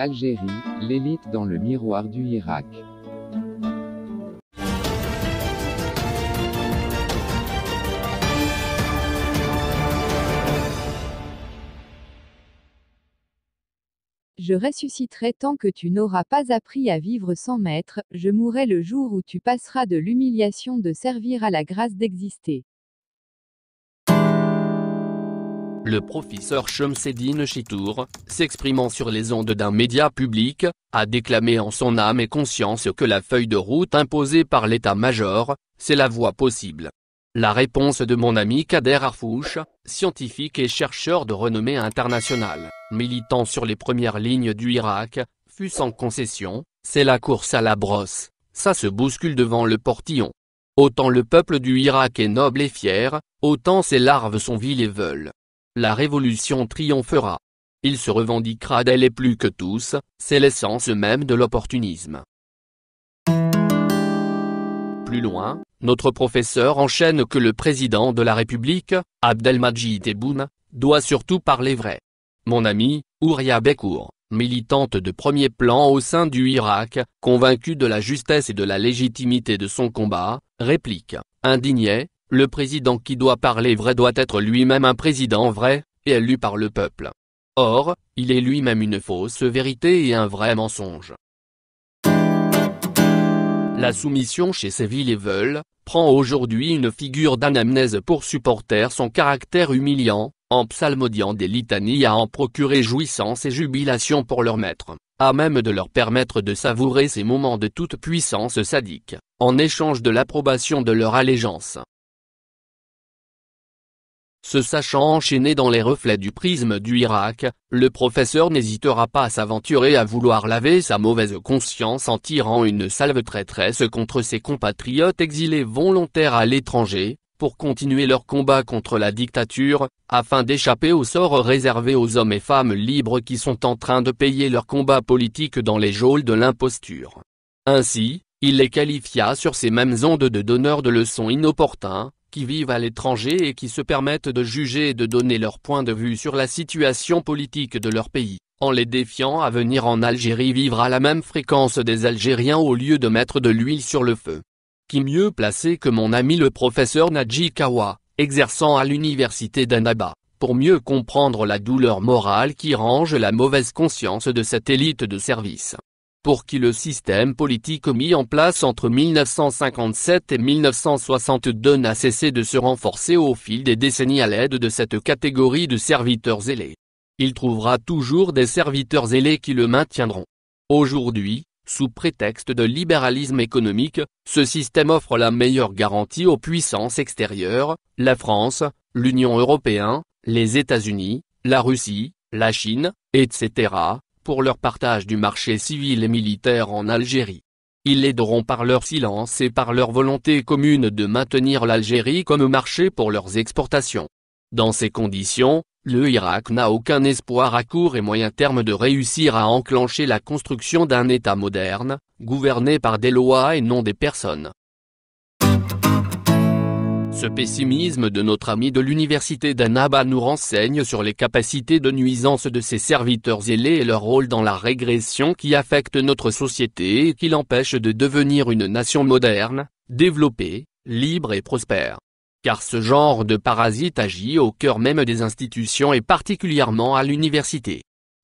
Algérie, l'élite dans le miroir du Irak. Je ressusciterai tant que tu n'auras pas appris à vivre sans maître, je mourrai le jour où tu passeras de l'humiliation de servir à la grâce d'exister. Le professeur Chomseddine Chitour, s'exprimant sur les ondes d'un média public, a déclamé en son âme et conscience que la feuille de route imposée par l'état-major, c'est la voie possible. La réponse de mon ami Kader Arfouche, scientifique et chercheur de renommée internationale, militant sur les premières lignes du Irak, fut sans concession, c'est la course à la brosse, ça se bouscule devant le portillon. Autant le peuple du Irak est noble et fier, autant ses larves sont viles et veulent. La révolution triomphera. Il se revendiquera d'elle et plus que tous, c'est l'essence même de l'opportunisme. Plus loin, notre professeur enchaîne que le président de la République, Abdelmajid Tebboune, doit surtout parler vrai. Mon ami, Ouria Bekour, militante de premier plan au sein du Irak, convaincue de la justesse et de la légitimité de son combat, réplique, indigné, le président qui doit parler vrai doit être lui-même un président vrai, et élu par le peuple. Or, il est lui-même une fausse vérité et un vrai mensonge. La soumission chez ces villes et veulent, prend aujourd'hui une figure d'anamnèse pour supporter son caractère humiliant, en psalmodiant des litanies à en procurer jouissance et jubilation pour leur maître, à même de leur permettre de savourer ces moments de toute puissance sadique, en échange de l'approbation de leur allégeance. Se sachant enchaîné dans les reflets du prisme du Irak, le professeur n'hésitera pas à s'aventurer à vouloir laver sa mauvaise conscience en tirant une salve traîtresse contre ses compatriotes exilés volontaires à l'étranger, pour continuer leur combat contre la dictature, afin d'échapper au sort réservé aux hommes et femmes libres qui sont en train de payer leur combat politique dans les geôles de l'imposture. Ainsi, il les qualifia sur ces mêmes ondes de donneurs de leçons inopportuns, qui vivent à l'étranger et qui se permettent de juger et de donner leur point de vue sur la situation politique de leur pays, en les défiant à venir en Algérie vivre à la même fréquence des Algériens au lieu de mettre de l'huile sur le feu. Qui mieux placé que mon ami le professeur Nadji Kawa, exerçant à l'université d'Annaba, pour mieux comprendre la douleur morale qui range la mauvaise conscience de cette élite de service pour qui le système politique mis en place entre 1957 et 1962 n'a cessé de se renforcer au fil des décennies à l'aide de cette catégorie de serviteurs zélés. Il trouvera toujours des serviteurs zélés qui le maintiendront. Aujourd'hui, sous prétexte de libéralisme économique, ce système offre la meilleure garantie aux puissances extérieures, la France, l'Union européenne, les États-Unis, la Russie, la Chine, etc., pour leur partage du marché civil et militaire en Algérie. Ils l'aideront par leur silence et par leur volonté commune de maintenir l'Algérie comme marché pour leurs exportations. Dans ces conditions, le Irak n'a aucun espoir à court et moyen terme de réussir à enclencher la construction d'un État moderne, gouverné par des lois et non des personnes. Ce pessimisme de notre ami de l'université d'Annaba nous renseigne sur les capacités de nuisance de ses serviteurs zélés et leur rôle dans la régression qui affecte notre société et qui l'empêche de devenir une nation moderne, développée, libre et prospère. Car ce genre de parasite agit au cœur même des institutions et particulièrement à l'université.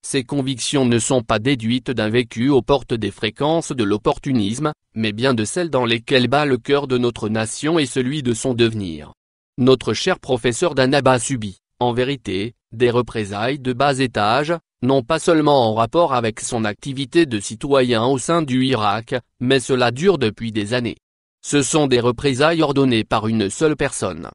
Ces convictions ne sont pas déduites d'un vécu aux portes des fréquences de l'opportunisme, mais bien de celles dans lesquelles bat le cœur de notre nation et celui de son devenir. Notre cher professeur d'Annaba subit, en vérité, des représailles de bas étage, non pas seulement en rapport avec son activité de citoyen au sein du Irak, mais cela dure depuis des années. Ce sont des représailles ordonnées par une seule personne,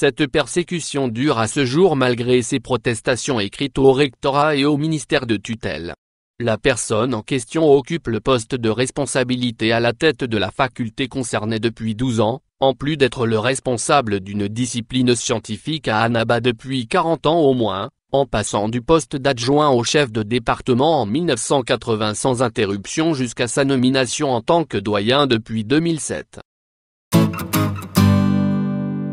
cette persécution dure à ce jour malgré ses protestations écrites au rectorat et au ministère de tutelle. La personne en question occupe le poste de responsabilité à la tête de la faculté concernée depuis 12 ans, en plus d'être le responsable d'une discipline scientifique à Annaba depuis 40 ans au moins, en passant du poste d'adjoint au chef de département en 1980 sans interruption jusqu'à sa nomination en tant que doyen depuis 2007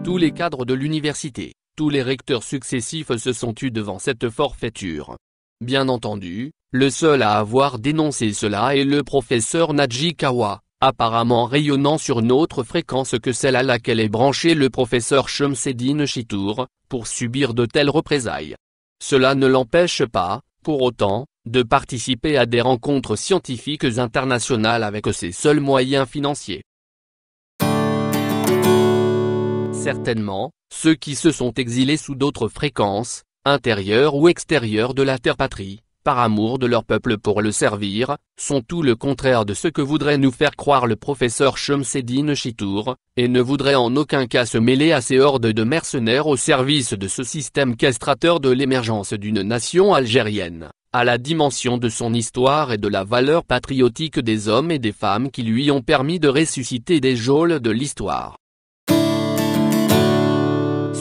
tous les cadres de l'université, tous les recteurs successifs se sont tus devant cette forfaiture. Bien entendu, Le seul à avoir dénoncé cela est le professeur Naji Kawa, apparemment rayonnant sur une autre fréquence que celle à laquelle est branché le professeur Shumseddin Chitour, pour subir de telles représailles. Cela ne l'empêche pas, pour autant, de participer à des rencontres scientifiques internationales avec ses seuls moyens financiers. Certainement, ceux qui se sont exilés sous d'autres fréquences, intérieures ou extérieures de la terre patrie, par amour de leur peuple pour le servir, sont tout le contraire de ce que voudrait nous faire croire le professeur Shumseddin Chitour, et ne voudraient en aucun cas se mêler à ces hordes de mercenaires au service de ce système castrateur de l'émergence d'une nation algérienne à la dimension de son histoire et de la valeur patriotique des hommes et des femmes qui lui ont permis de ressusciter des geôles de l'histoire.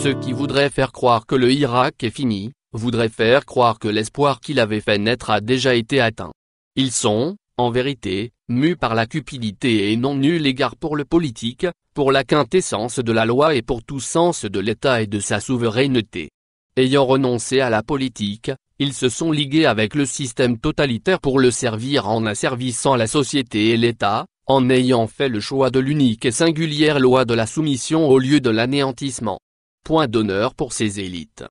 Ceux qui voudraient faire croire que le Irak est fini, voudraient faire croire que l'espoir qu'il avait fait naître a déjà été atteint. Ils sont, en vérité, mus par la cupidité et non nul égard pour le politique, pour la quintessence de la loi et pour tout sens de l'État et de sa souveraineté. Ayant renoncé à la politique, ils se sont ligués avec le système totalitaire pour le servir en asservissant la société et l'État, en ayant fait le choix de l'unique et singulière loi de la soumission au lieu de l'anéantissement. Point d'honneur pour ces élites.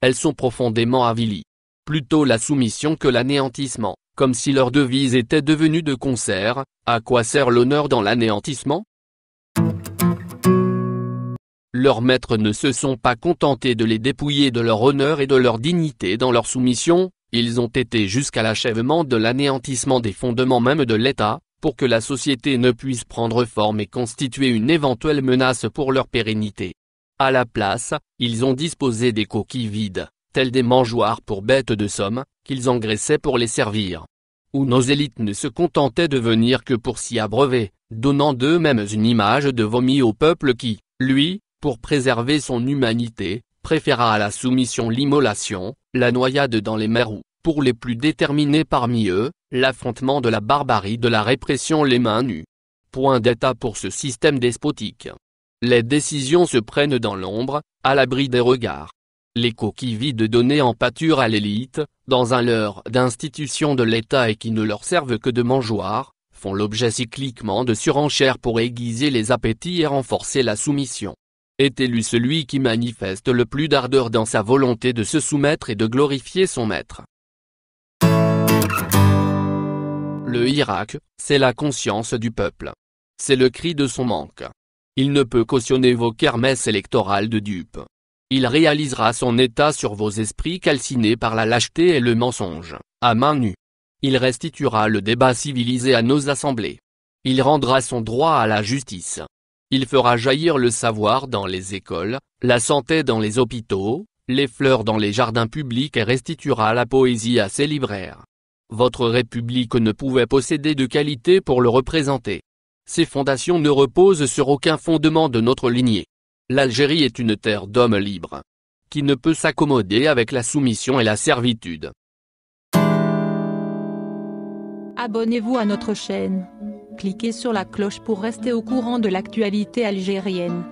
Elles sont profondément avilies. Plutôt la soumission que l'anéantissement, comme si leur devise était devenue de concert, à quoi sert l'honneur dans l'anéantissement? Leurs maîtres ne se sont pas contentés de les dépouiller de leur honneur et de leur dignité dans leur soumission, ils ont été jusqu'à l'achèvement de l'anéantissement des fondements même de l'État, pour que la société ne puisse prendre forme et constituer une éventuelle menace pour leur pérennité. À la place, ils ont disposé des coquilles vides, tels des mangeoires pour bêtes de somme, qu'ils engraissaient pour les servir. Où nos élites ne se contentaient de venir que pour s'y abreuver, donnant d'eux-mêmes une image de vomi au peuple qui, lui, pour préserver son humanité, préféra à la soumission l'immolation, la noyade dans les mers ou, pour les plus déterminés parmi eux, l'affrontement de la barbarie de la répression les mains nues. Point d'état pour ce système despotique. Les décisions se prennent dans l'ombre, à l'abri des regards. Les coquilles vides données en pâture à l'élite, dans un leurre d'institutions de l'État et qui ne leur servent que de mangeoires, font l'objet cycliquement de surenchères pour aiguiser les appétits et renforcer la soumission est élu celui qui manifeste le plus d'ardeur dans sa volonté de se soumettre et de glorifier son maître. Le Irak, c'est la conscience du peuple. C'est le cri de son manque. Il ne peut cautionner vos kermesses électorales de dupes. Il réalisera son état sur vos esprits calcinés par la lâcheté et le mensonge, à main nue. Il restituera le débat civilisé à nos assemblées. Il rendra son droit à la justice. Il fera jaillir le savoir dans les écoles, la santé dans les hôpitaux, les fleurs dans les jardins publics et restituera la poésie à ses libraires. Votre République ne pouvait posséder de qualité pour le représenter. Ses fondations ne reposent sur aucun fondement de notre lignée. L'Algérie est une terre d'hommes libres. Qui ne peut s'accommoder avec la soumission et la servitude. Abonnez-vous à notre chaîne cliquez sur la cloche pour rester au courant de l'actualité algérienne.